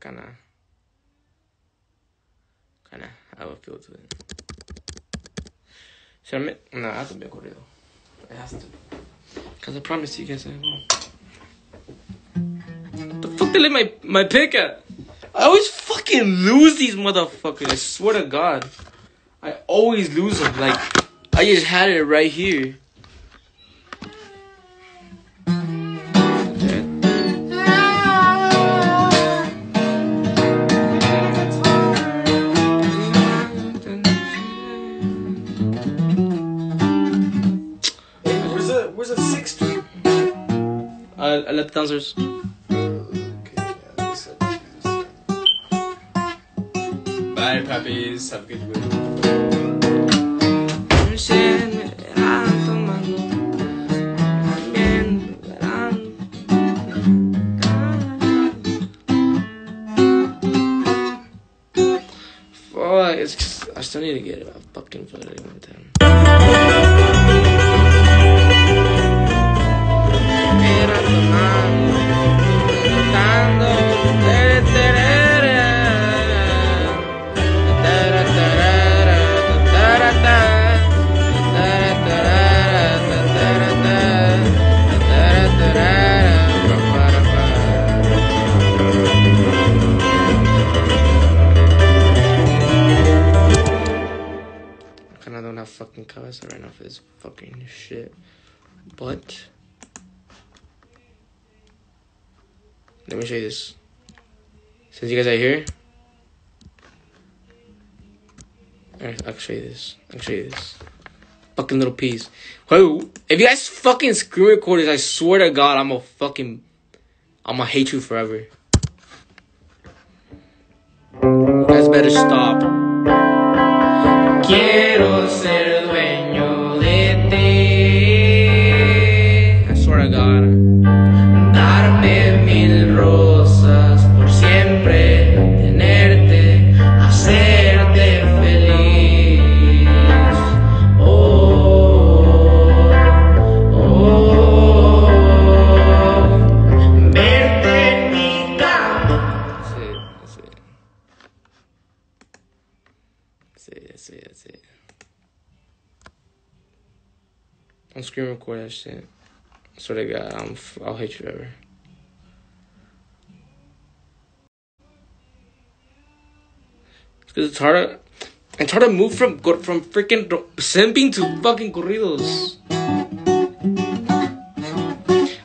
kind of kind of have a feel to it. Should I make? No, I have to make Oreo. It has to, cause I promised you guys I will. The fuck they let my my pick at? I always fucking lose these motherfuckers. I swear to God, I always lose them. Like I just had it right here. Uh, I left the downstairs. yeah, they said Tuesday. Bye, puppies. Have a good week. Fuck, it's I still need to get a fucking flooded one time. Fucking covers right now for this fucking shit. But let me show you this. Since you guys are here, Alright, I'll show you this. I'll show you this. Fucking little piece. If you guys fucking screen record this, I swear to God, I'm gonna fucking, I'm gonna hate you forever. You guys better stop. Quiero ser That's it, that's it, that's it. Don't screen record that shit. I swear to God, I'm, f- I'll hate you forever. Because it's hard it's hard to move from from freaking simping to fucking corridos.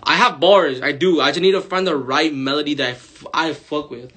I have bars, I do. I just need to find the right melody that I, f- I fuck with.